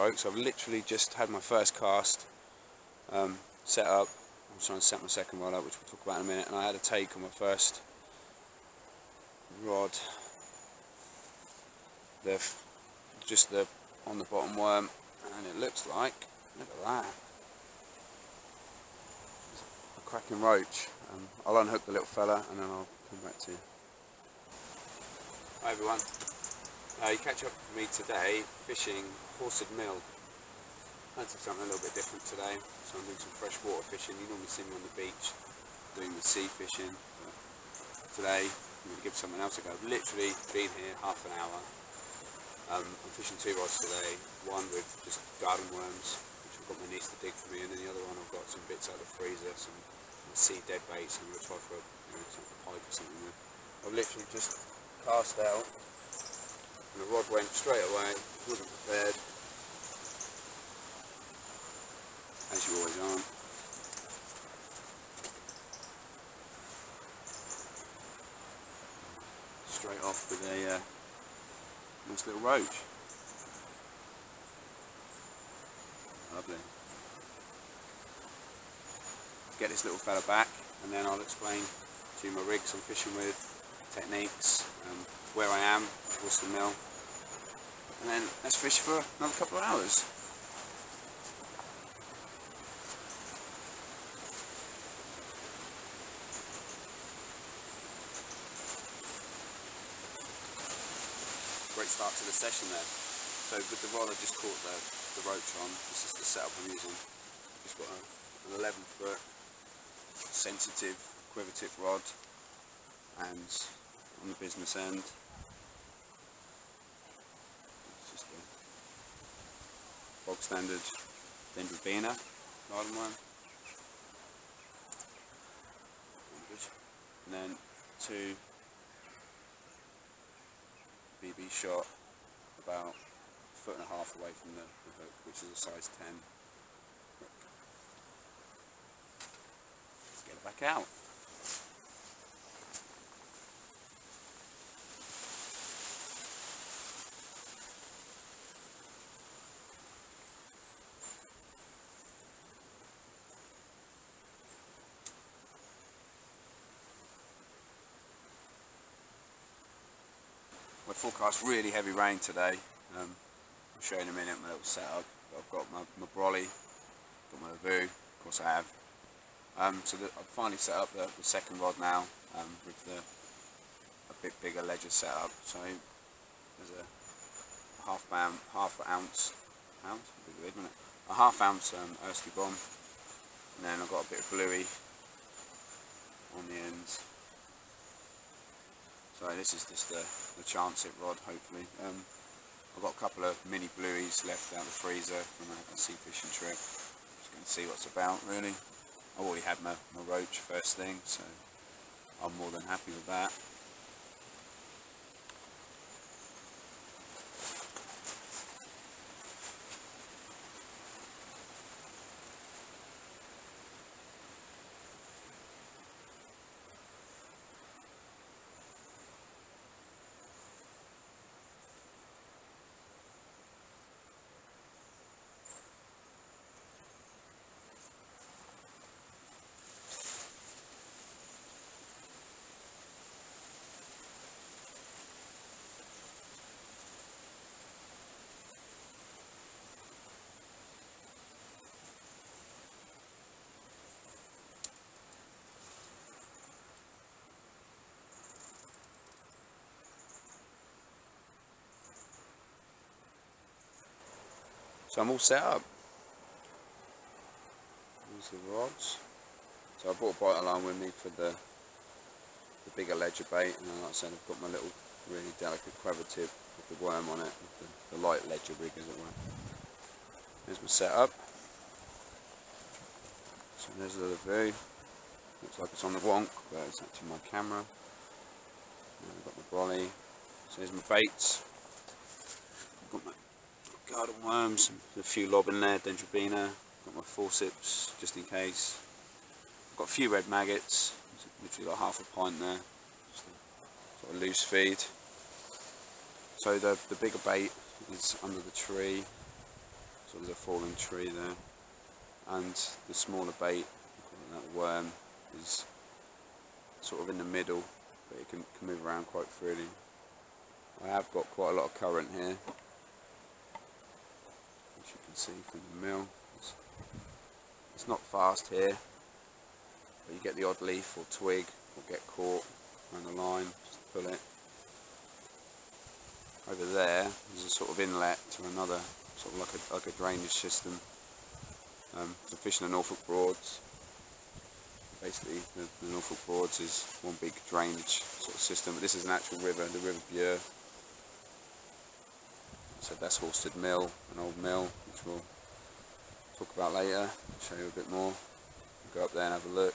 folks. I've literally just had my first cast um, set up. I'm trying to set my second rod up which we'll talk about in a minute and I had a take on my first rod. The just the on the bottom worm and it looks like, look at that, a cracking roach. Um, I'll unhook the little fella and then I'll come back to you. Hi everyone. Uh, you catch up with me today fishing Horstead Mill. Fancy something a little bit different today, so I'm doing some freshwater fishing. You normally see me on the beach doing the sea fishing. Today I'm going to give something else a go. I've literally been here half an hour. Um, I'm fishing two rods today, one with just garden worms, which I've got my niece to dig for me, and then the other one I've got some bits out of the freezer, some, sea dead baits, I'm going to try for a, you know, some pike or something with. I've literally just cast out and the rod went straight away, wasn't prepared, as you always aren't. Straight off with a uh, nice little roach. Lovely. Get this little fella back and then I'll explain to you my rigs I'm fishing with, techniques, um, where I am, Horstead Mill, and then let's fish for another couple of hours. To the session there. So with the rod I just caught the, the roach on, this is the setup I'm using. Just got a, an 11 foot sensitive quiver tip rod and on the business end it's just a bog standard Dendrobaena garden worm and then two BB shot about a foot and a half away from the, the hook which is a size 10 hook. Let's get it back out. We're forecast really heavy rain today. Um, I'll show you in a minute my little setup. I've got my, my brolly, got my Vu, of course I have. Um, so the, I've finally set up the, the second rod now um, with the a bit bigger ledger setup. So there's a half pound, half ounce, ounce, big weird? A half ounce um, Arlesey bomb, and then I've got a bit of bluey on the ends. So this is just the, the chance it rod, hopefully. Um, I've got a couple of mini blueies left out of the freezer from a, sea fishing trip. Just going to see what's about, really. I've already had my, my roach first thing, so I'm more than happy with that. So I'm all set up. These the rods. So I brought a bite along with me for the the bigger ledger bait and like I said I've got my little really delicate quiver tip with the worm on it, the, the light ledger rig as it were. There's my setup. So there's the view. Looks like it's on the wonk, but it's actually my camera. And I've got my brolly. So there's my baits. Garden worms, a few lob in there, dendrobaena. Got my forceps just in case. Got a few red maggots. Literally got half a pint there. Sort of loose feed. So the the bigger bait, is under the tree, so there's a fallen tree there, and the smaller bait, that worm, is sort of in the middle, but it can, can move around quite freely. I have got quite a lot of current here, can see from the mill. It's, it's not fast here, but you get the odd leaf or twig will get caught on the line, just pull it. Over there, there's a sort of inlet to another, sort of like a, like a drainage system. Um, so fishing the Norfolk Broads, basically the, the, Norfolk Broads is one big drainage sort of system, but this is an actual river, the River Bure. So that's Horstead Mill, an old mill, which we'll talk about later, show you a bit more. Go up there and have a look.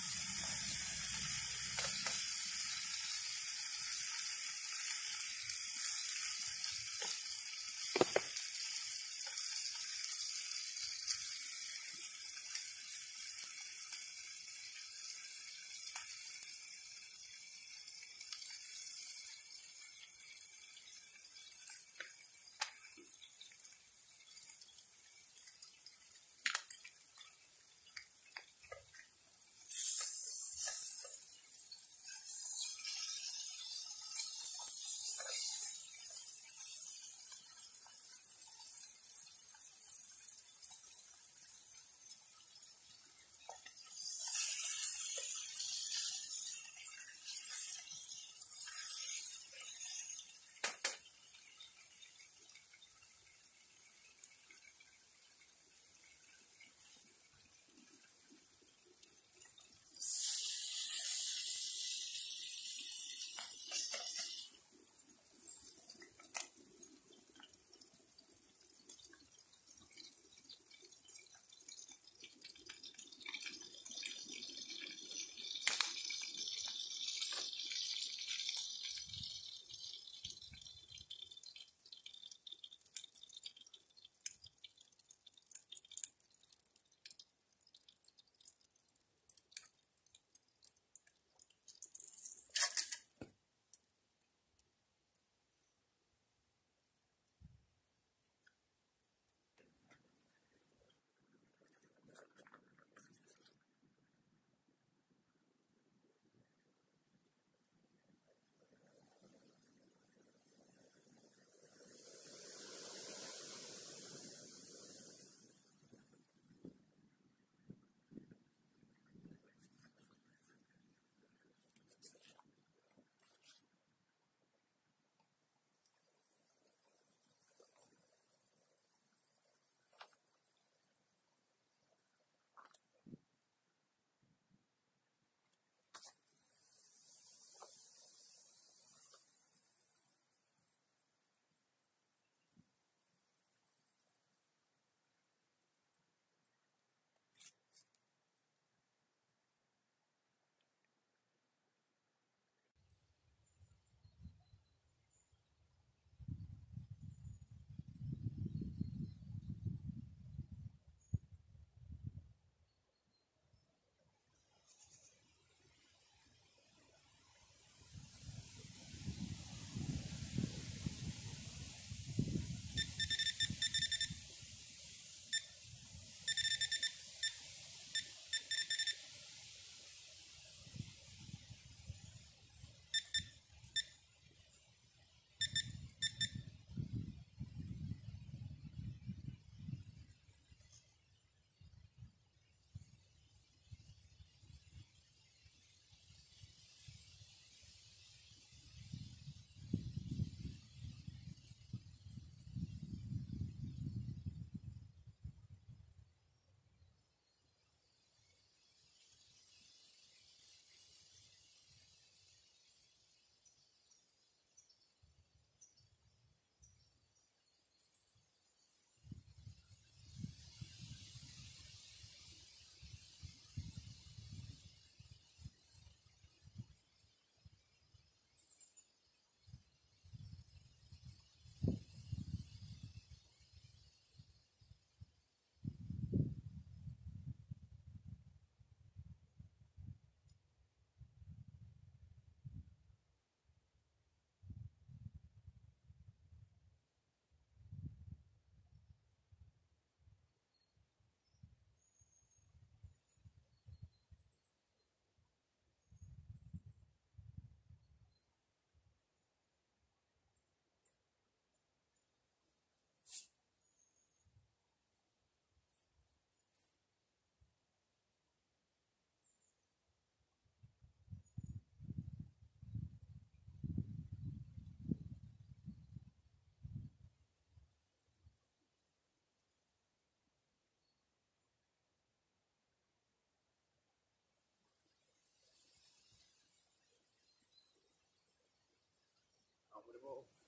incredible.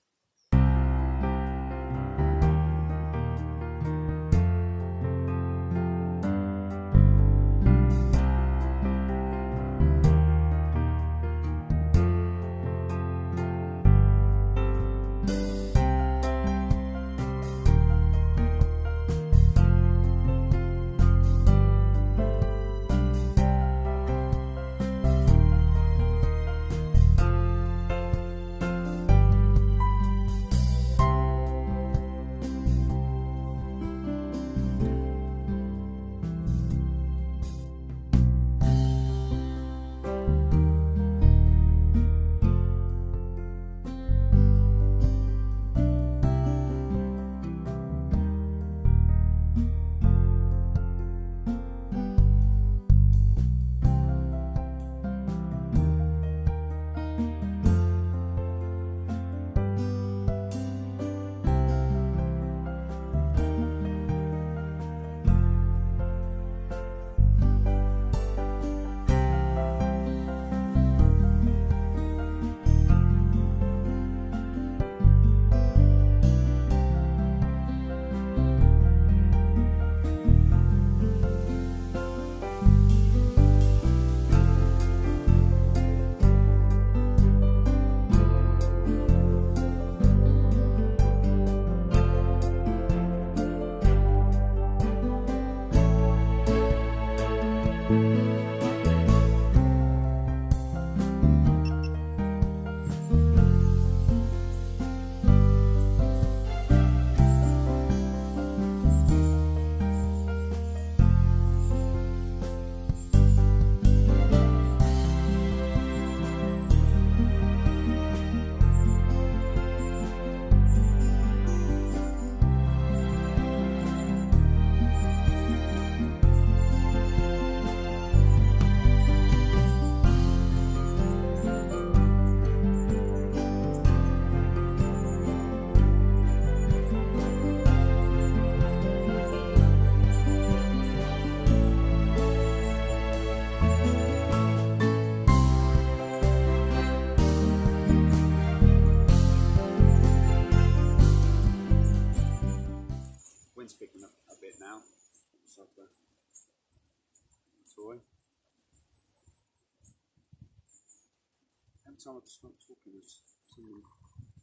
Every time I start talking, there's someone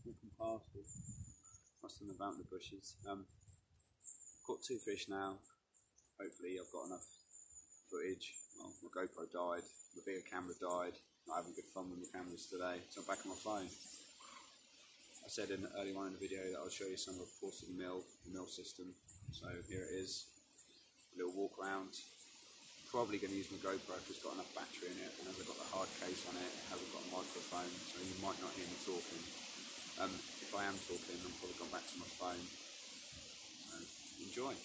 walking past or have about the bushes. Um, caught two fish now. Hopefully, I've got enough footage. Well, my GoPro died, the bigger camera died. Not having good fun with my cameras today, so I'm back on my phone. I said in the early on in the video that I'll show you some of the course the mill, the mill system. So here it is, a little walk around. Probably going to use my GoPro if it's got enough battery in it, and as I've got the hard case on it, it hasn't got a microphone, so you might not hear me talking. Um, if I am talking, I'm probably going back to my phone. So enjoy.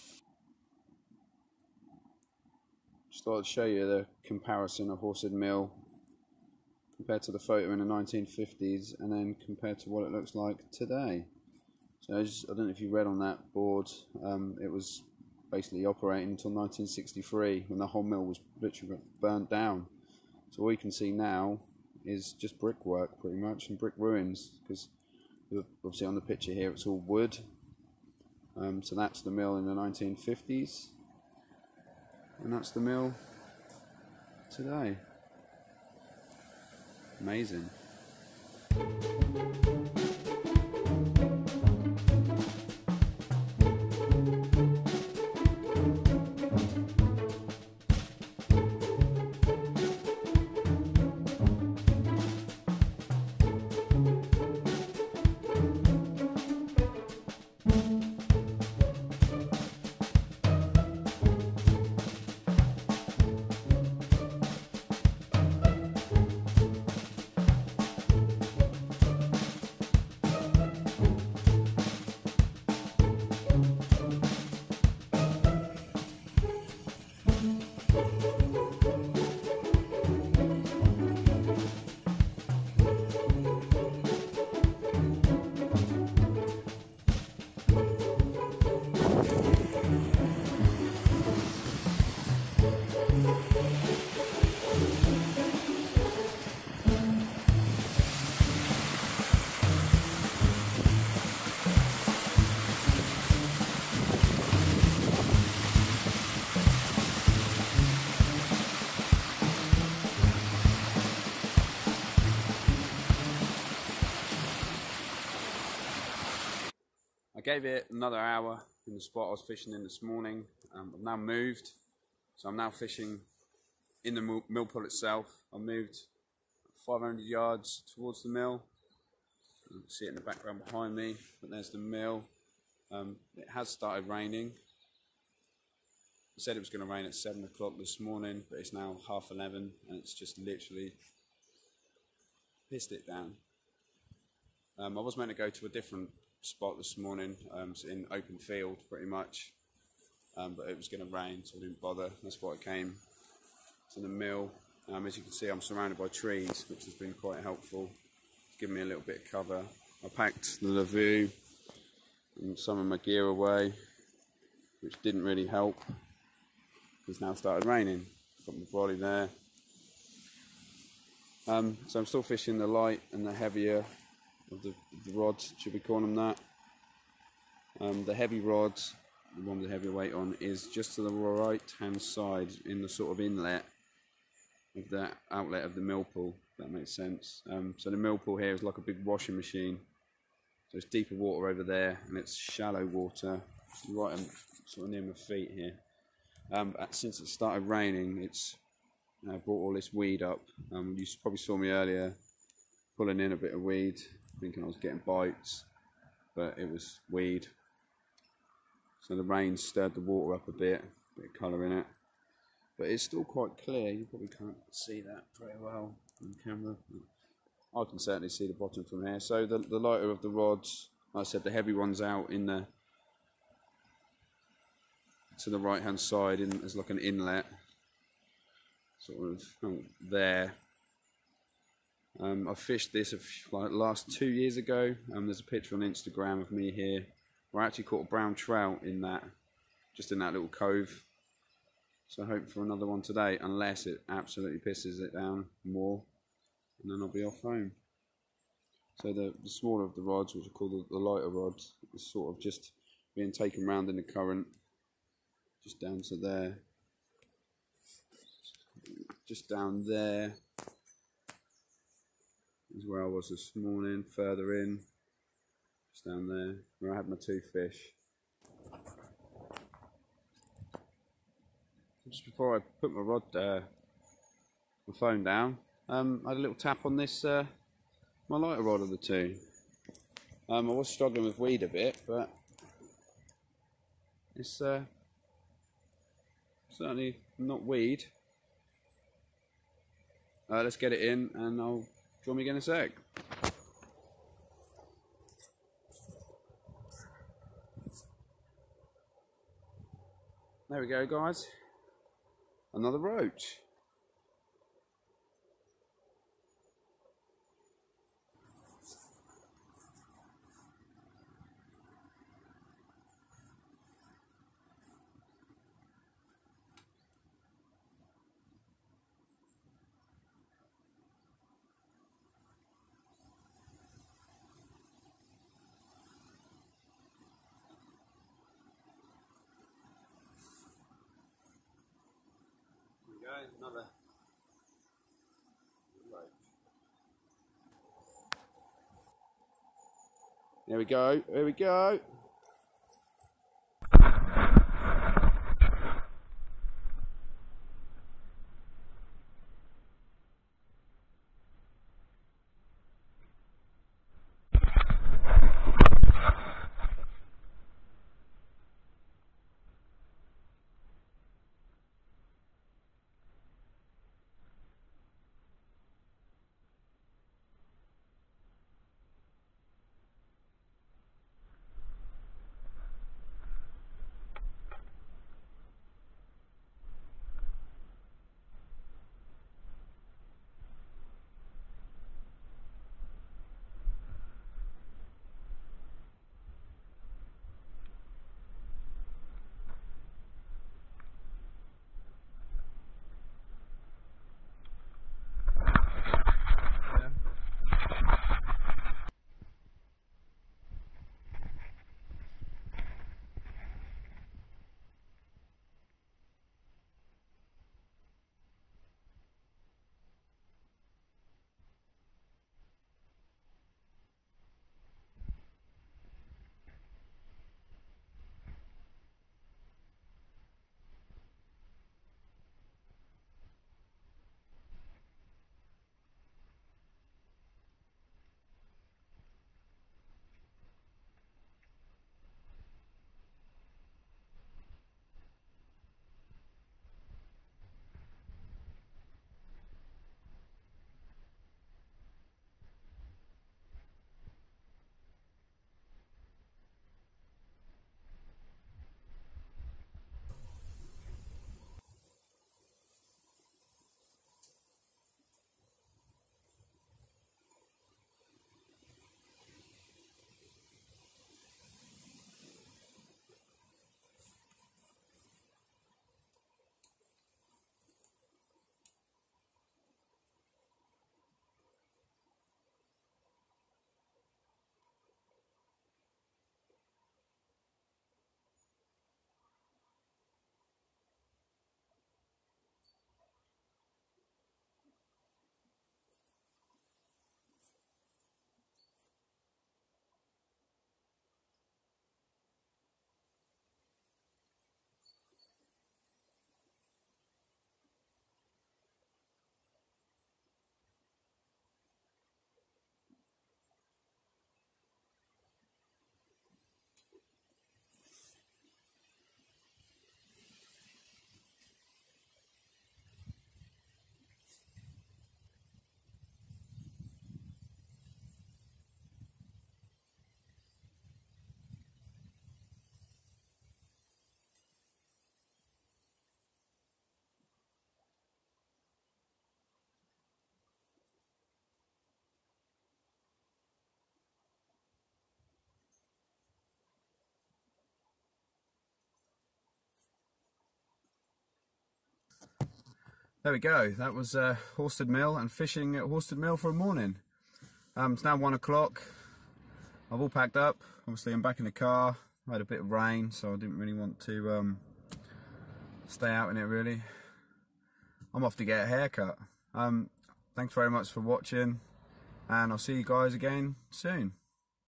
Just thought I'd show you the comparison of Horstead Mill compared to the photo in the 1950s and then compared to what it looks like today. So as, I don't know if you read on that board, um, it was basically operating until 1963 when the whole mill was literally burnt down. So all you can see now is just brickwork pretty much and brick ruins because obviously on the picture here it's all wood. Um, so that's the mill in the 1950s and that's the mill today. Amazing. Gave it another hour in the spot I was fishing in this morning. Um, I've now moved, so I'm now fishing in the mill, pool itself. I moved 500 yards towards the mill. You can see it in the background behind me, but there's the mill. Um, it has started raining. I said it was going to rain at 7 o'clock this morning, but it's now half 11 and it's just literally pissed it down. Um, I was meant to go to a different spot this morning, um, in open field pretty much, um, but it was going to rain, so I didn't bother. That's why I came to the mill. Um, as you can see, I'm surrounded by trees, which has been quite helpful. It's given me a little bit of cover. I packed the Lavoo and some of my gear away, which didn't really help. It's now started raining. Got my body there. Um, so I'm still fishing the light and the heavier of the, the rods, should we call them that? Um, the heavy rods, the one with the heavier weight on, is just to the right hand side in the sort of inlet of that outlet of the mill pool, that makes sense. Um, so the mill pool here is like a big washing machine. So it's deeper water over there and it's shallow water right on, sort of near my feet here. Um, since it started raining, it's uh, brought all this weed up. Um, you probably saw me earlier pulling in a bit of weed thinking I was getting bites, but it was weed. So the rain stirred the water up a bit, a bit of colour in it. But it's still quite clear, you probably can't see that very well on camera. I can certainly see the bottom from here. So the, the lighter of the rods, like I said, the heavy one's out in the to the right hand side in, as like an inlet, sort of oh, there um, I fished this like last two years ago. Um, there's a picture on Instagram of me here. Where I actually caught a brown trout in that, just in that little cove. So I hope for another one today, unless it absolutely pisses it down more, and then I'll be off home. So the, the smaller of the rods, which are called the, the lighter rods, is sort of just being taken round in the current, just down to there, just down there is where I was this morning, further in, just down there, where I had my two fish. Just before I put my rod, uh, my phone down, um, I had a little tap on this, uh, my lighter rod of the two. Um, I was struggling with weed a bit, but it's uh, certainly not weed. Uh, let's get it in and I'll Join me again in a sec. There we go, guys. Another roach. Another There we go. There we go. There we go. That was uh, Horstead Mill and fishing at Horstead Mill for a morning. Um, it's now one o'clock. I've all packed up. Obviously, I'm back in the car. I had a bit of rain, so I didn't really want to um, stay out in it really. I'm off to get a haircut. Um, thanks very much for watching, and I'll see you guys again soon.